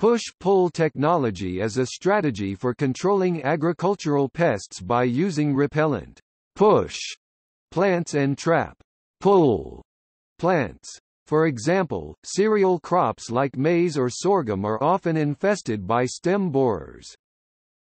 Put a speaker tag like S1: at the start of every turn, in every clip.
S1: Push-pull technology is a strategy for controlling agricultural pests by using repellent push plants and trap pull plants. For example, cereal crops like maize or sorghum are often infested by stem borers.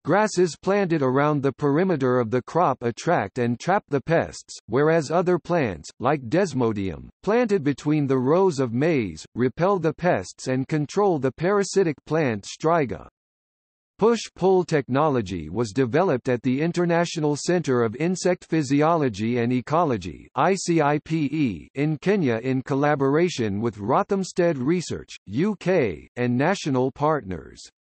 S1: Grasses planted around the perimeter of the crop attract and trap the pests, whereas other plants, like Desmodium, planted between the rows of maize, repel the pests and control the parasitic plant Striga. Push-pull technology was developed at the International Centre of Insect Physiology and Ecology ICIPE in Kenya in collaboration with Rothamsted Research, UK, and national partners.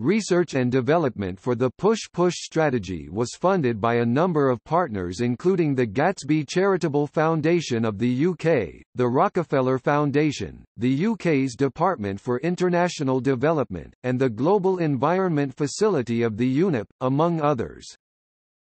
S1: Research and development for the push-pull strategy was funded by a number of partners including the Gatsby Charitable Foundation of the UK, the Rockefeller Foundation, the UK's Department for International Development, and the Global Environment Facility of the UNEP, among others.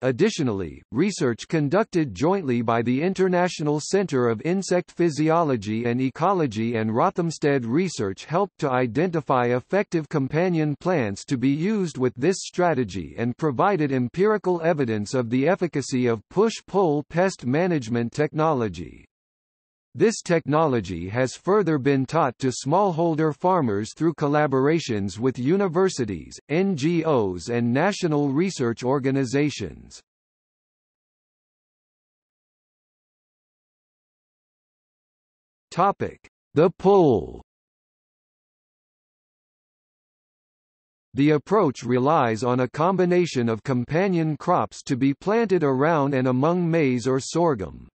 S1: Additionally, research conducted jointly by the International Center of Insect Physiology and Ecology and Rothamsted Research helped to identify effective companion plants to be used with this strategy and provided empirical evidence of the efficacy of push-pull pest management technology. This technology has further been taught to smallholder farmers through collaborations with universities, NGOs and national research organizations. The pull. The approach relies on a combination of companion crops to be planted around and among maize or sorghum.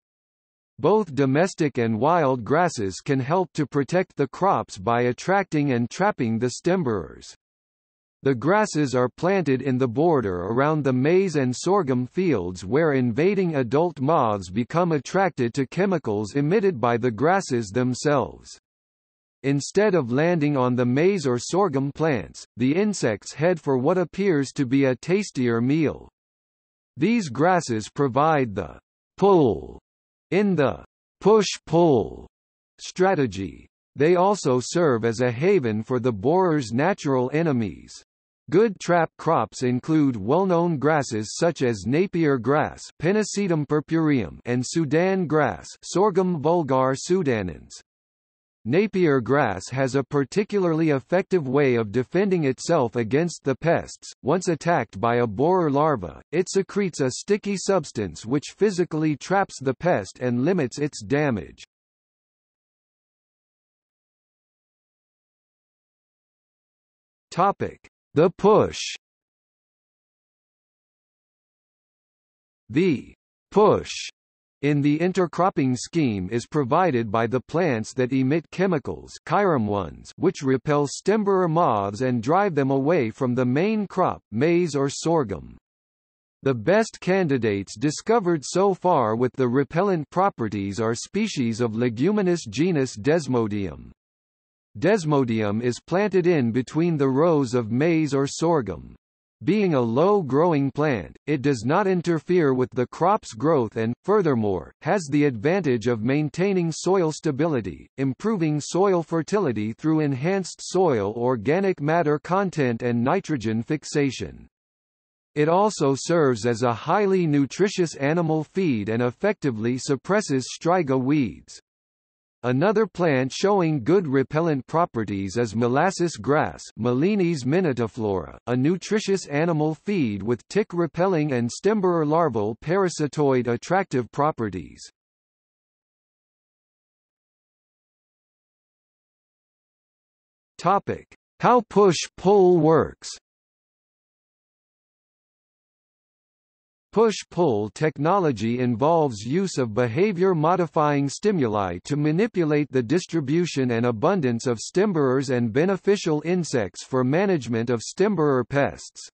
S1: Both domestic and wild grasses can help to protect the crops by attracting and trapping the stemborers. The grasses are planted in the border around the maize and sorghum fields where invading adult moths become attracted to chemicals emitted by the grasses themselves. Instead of landing on the maize or sorghum plants, the insects head for what appears to be a tastier meal. These grasses provide the pull in the push-pull strategy, they also serve as a haven for the borer's natural enemies. Good trap crops include well-known grasses such as Napier grass and Sudan grass Sorghum vulgare sudanense. Napier grass has a particularly effective way of defending itself against the pests. Once attacked by a borer larva, it secretes a sticky substance which physically traps the pest and limits its damage. Topic: The push. The push in the intercropping scheme is provided by the plants that emit chemicals ones which repel stemborer moths and drive them away from the main crop maize or sorghum. The best candidates discovered so far with the repellent properties are species of leguminous genus Desmodium. Desmodium is planted in between the rows of maize or sorghum. Being a low-growing plant, it does not interfere with the crop's growth and, furthermore, has the advantage of maintaining soil stability, improving soil fertility through enhanced soil organic matter content and nitrogen fixation. It also serves as a highly nutritious animal feed and effectively suppresses striga weeds. Another plant showing good repellent properties is molasses grass Melinis minutiflora, a nutritious animal feed with tick-repelling and stemborer larval parasitoid attractive properties. Topic: How push-pull works. Push-pull technology involves use of behavior-modifying stimuli to manipulate the distribution and abundance of stemborers and beneficial insects for management of stemborer pests.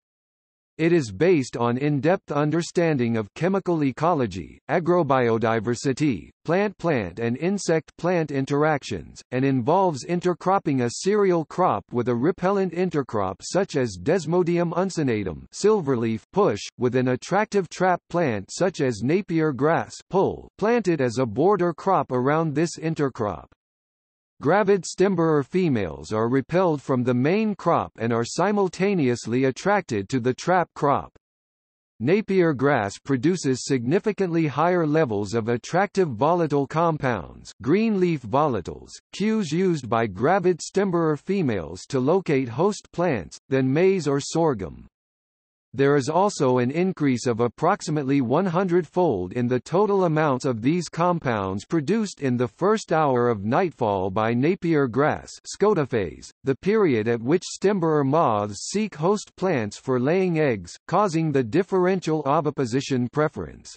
S1: It is based on in-depth understanding of chemical ecology, agrobiodiversity, plant-plant and insect-plant interactions, and involves intercropping a cereal crop with a repellent intercrop such as Desmodium uncinatum silverleaf push, with an attractive trap plant such as Napier grass pull, planted as a border crop around this intercrop. Gravid stemborer females are repelled from the main crop and are simultaneously attracted to the trap crop. Napier grass produces significantly higher levels of attractive volatile compounds green leaf volatiles, cues used by gravid stemborer females to locate host plants, than maize or sorghum. There is also an increase of approximately 100-fold in the total amounts of these compounds produced in the first hour of nightfall by Napier grass scotophase, the period at which stemborer moths seek host plants for laying eggs, causing the differential oviposition preference.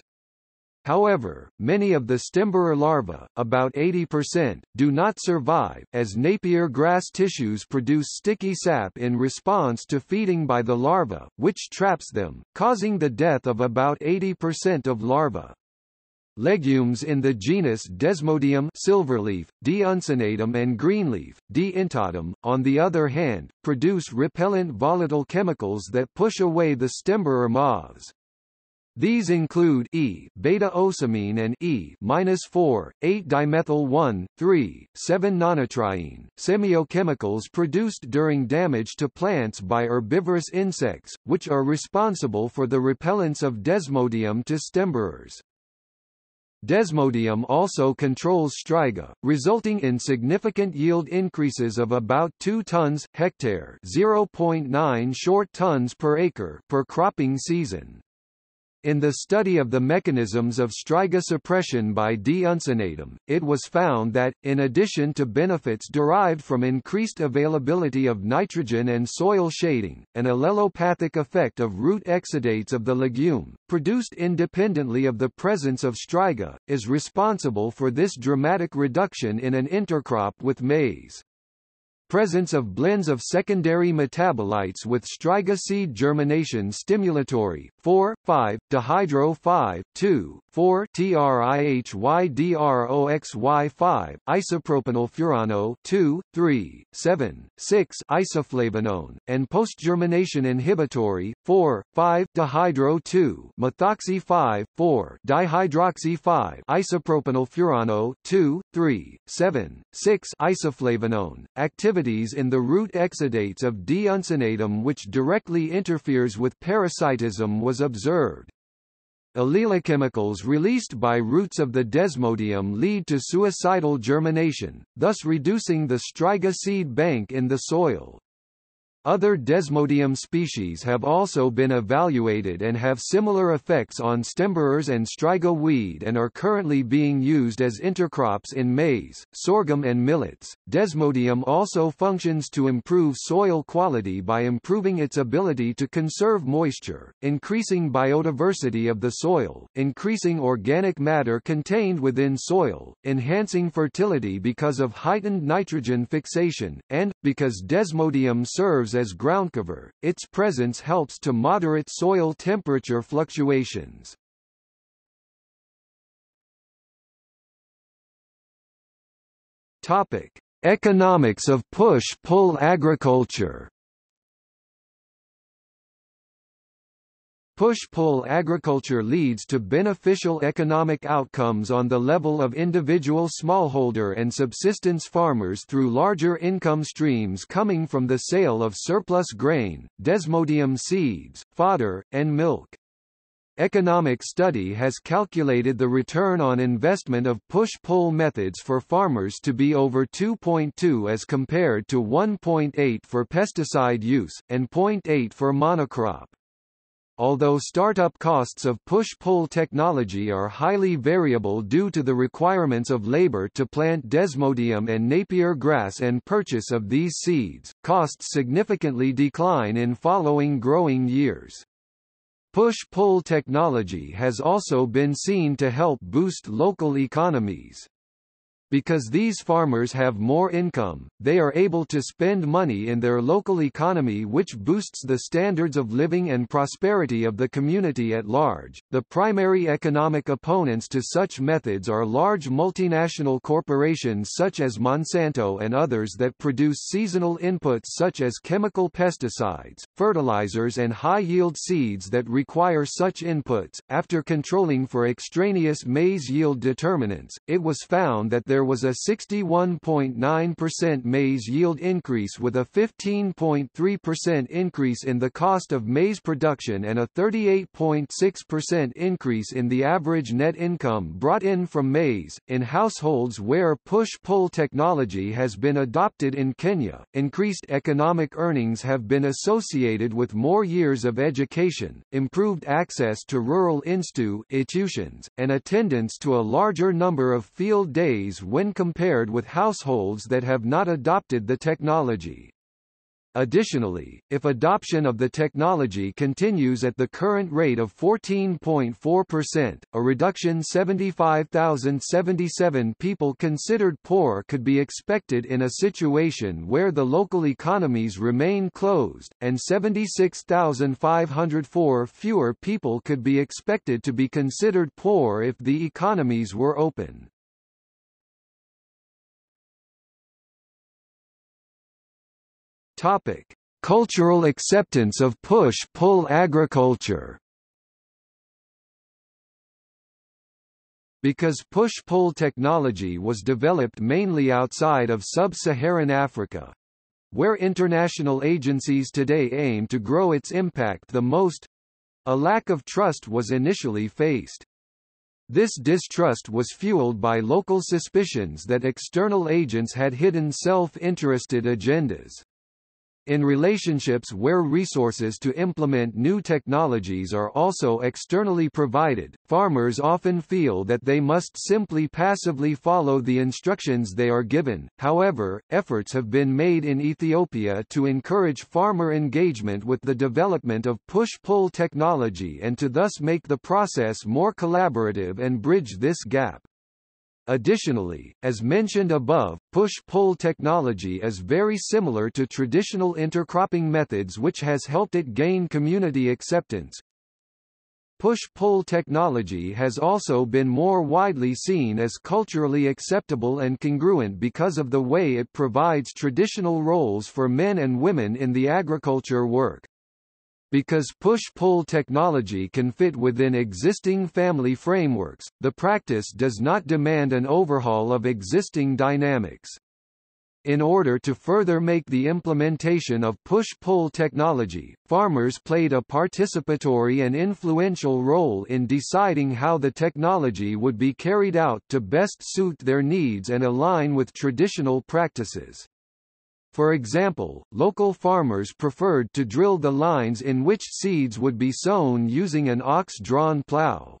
S1: However, many of the stemborer larvae, about 80%, do not survive, as Napier grass tissues produce sticky sap in response to feeding by the larva, which traps them, causing the death of about 80% of larvae. Legumes in the genus Desmodium silverleaf, D. uncinatum and greenleaf, D. intortum, on the other hand, produce repellent volatile chemicals that push away the stemborer moths. These include E beta-ocimene and E-4, 8-dimethyl 1,3, 7-nonatriene, semiochemicals produced during damage to plants by herbivorous insects, which are responsible for the repellence of Desmodium to stemborers. Desmodium also controls striga, resulting in significant yield increases of about 2 tons hectare, 0.9 short tons per acre per cropping season. In the study of the mechanisms of striga suppression by D. uncinatum, it was found that, in addition to benefits derived from increased availability of nitrogen and soil shading, an allelopathic effect of root exudates of the legume, produced independently of the presence of striga, is responsible for this dramatic reduction in an intercrop with maize. Presence of blends of secondary metabolites with striga seed germination stimulatory 4 5 dihydro 5 2 4 TRIHYDROXY 5 isopropanol furano 2 3 7 6 isoflavanone and post germination inhibitory 4 5 dihydro 2 methoxy 5 4 dihydroxy 5 isopropanol furano 2 3 7 6 isoflavanone activity activities in the root exudates of D. uncinatum which directly interferes with parasitism was observed. Allelochemicals released by roots of the desmodium lead to suicidal germination, thus reducing the striga seed bank in the soil. Other Desmodium species have also been evaluated and have similar effects on stemborers and striga weed and are currently being used as intercrops in maize, sorghum and millets. Desmodium also functions to improve soil quality by improving its ability to conserve moisture, increasing biodiversity of the soil, increasing organic matter contained within soil, enhancing fertility because of heightened nitrogen fixation, and, because Desmodium serves as groundcover, its presence helps to moderate soil temperature fluctuations. Topic: Economics of push-pull agriculture. Push-pull agriculture leads to beneficial economic outcomes on the level of individual smallholder and subsistence farmers through larger income streams coming from the sale of surplus grain, desmodium seeds, fodder, and milk. Economic Study has calculated the return on investment of push-pull methods for farmers to be over 2.2 as compared to 1.8 for pesticide use, and 0.8 for monocrop. Although startup costs of push-pull technology are highly variable due to the requirements of labor to plant desmodium and napier grass and purchase of these seeds, costs significantly decline in following growing years. Push-pull technology has also been seen to help boost local economies. Because these farmers have more income, they are able to spend money in their local economy which boosts the standards of living and prosperity of the community at large. The primary economic opponents to such methods are large multinational corporations such as Monsanto and others that produce seasonal inputs such as chemical pesticides, fertilizers and high-yield seeds that require such inputs. After controlling for extraneous maize yield determinants, it was found that there there was a 61.9% maize yield increase with a 15.3% increase in the cost of maize production and a 38.6% increase in the average net income brought in from maize. In households where push-pull technology has been adopted in Kenya, increased economic earnings have been associated with more years of education, improved access to rural institutions, and attendance to a larger number of field days when compared with households that have not adopted the technology. Additionally, if adoption of the technology continues at the current rate of 14.4%, a reduction 75,077 people considered poor could be expected in a situation where the local economies remain closed, and 76,504 fewer people could be expected to be considered poor if the economies were open. Topic: Cultural acceptance of push-pull agriculture. Because push-pull technology was developed mainly outside of sub-Saharan Africa, where international agencies today aim to grow its impact the most, a lack of trust was initially faced. This distrust was fueled by local suspicions that external agents had hidden self-interested agendas. In relationships where resources to implement new technologies are also externally provided, farmers often feel that they must simply passively follow the instructions they are given. However, efforts have been made in Ethiopia to encourage farmer engagement with the development of push-pull technology and to thus make the process more collaborative and bridge this gap. Additionally, as mentioned above, push-pull technology is very similar to traditional intercropping methods which has helped it gain community acceptance. Push-pull technology has also been more widely seen as culturally acceptable and congruent because of the way it provides traditional roles for men and women in the agriculture work. Because push-pull technology can fit within existing family frameworks, the practice does not demand an overhaul of existing dynamics. In order to further make the implementation of push-pull technology, farmers played a participatory and influential role in deciding how the technology would be carried out to best suit their needs and align with traditional practices. For example, local farmers preferred to drill the lines in which seeds would be sown using an ox-drawn plow.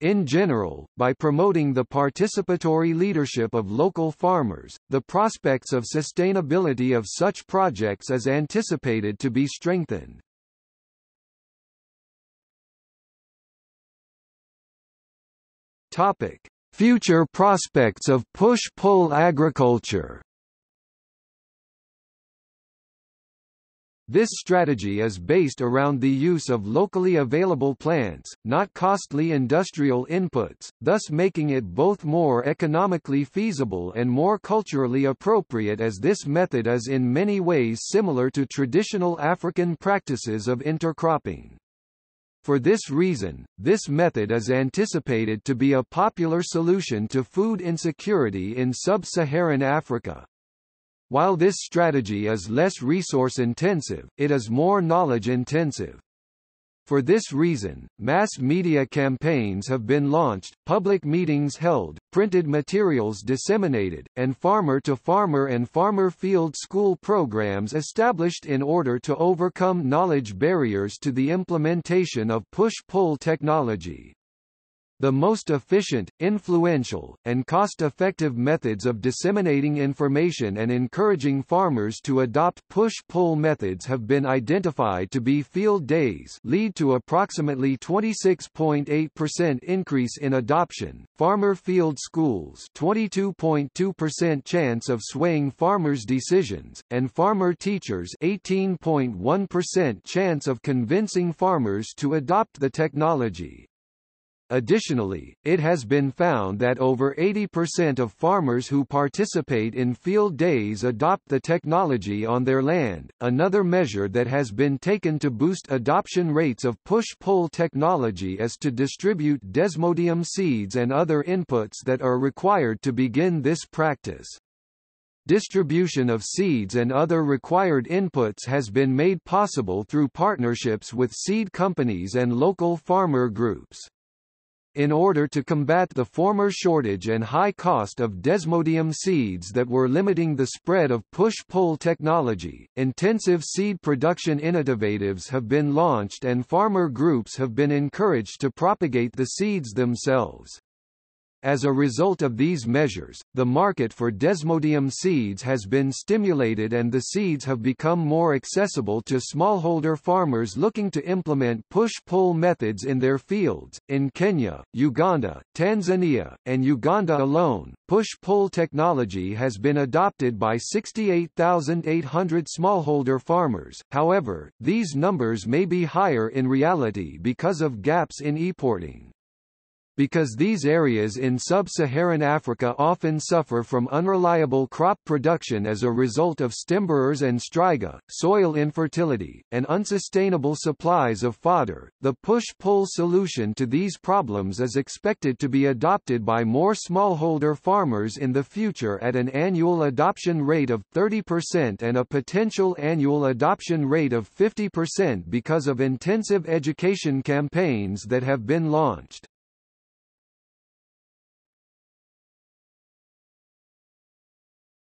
S1: In general, by promoting the participatory leadership of local farmers, the prospects of sustainability of such projects is anticipated to be strengthened. Topic: Future prospects of push-pull agriculture This strategy is based around the use of locally available plants, not costly industrial inputs, thus making it both more economically feasible and more culturally appropriate as this method is in many ways similar to traditional African practices of intercropping. For this reason, this method is anticipated to be a popular solution to food insecurity in sub-Saharan Africa. While this strategy is less resource-intensive, it is more knowledge-intensive. For this reason, mass media campaigns have been launched, public meetings held, printed materials disseminated, and farmer-to-farmer -farmer and farmer field school programs established in order to overcome knowledge barriers to the implementation of push-pull technology. The most efficient, influential, and cost-effective methods of disseminating information and encouraging farmers to adopt push-pull methods have been identified to be field days lead to approximately 26.8% increase in adoption, farmer field schools 22.2% chance of swaying farmers' decisions, and farmer teachers 18.1% chance of convincing farmers to adopt the technology. Additionally, it has been found that over 80% of farmers who participate in field days adopt the technology on their land. Another measure that has been taken to boost adoption rates of push-pull technology is to distribute desmodium seeds and other inputs that are required to begin this practice. Distribution of seeds and other required inputs has been made possible through partnerships with seed companies and local farmer groups. In order to combat the former shortage and high cost of desmodium seeds that were limiting the spread of push-pull technology, intensive seed production innovatives have been launched and farmer groups have been encouraged to propagate the seeds themselves. As a result of these measures, the market for desmodium seeds has been stimulated and the seeds have become more accessible to smallholder farmers looking to implement push-pull methods in their fields. In Kenya, Uganda, Tanzania, and Uganda alone, push-pull technology has been adopted by 68,800 smallholder farmers. However, these numbers may be higher in reality because of gaps in e-porting. Because these areas in sub-Saharan Africa often suffer from unreliable crop production as a result of stemborers and striga, soil infertility, and unsustainable supplies of fodder, the push-pull solution to these problems is expected to be adopted by more smallholder farmers in the future at an annual adoption rate of 30% and a potential annual adoption rate of 50% because of intensive education campaigns that have been launched.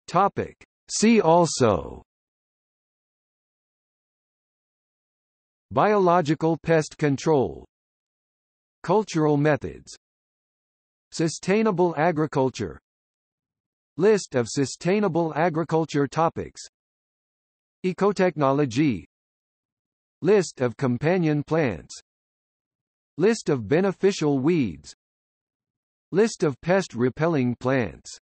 S1: Topic. See also. Biological pest control. Cultural methods. Sustainable agriculture. List of sustainable agriculture topics. Ecotechnology. List of companion plants. List of beneficial weeds. List of pest-repelling plants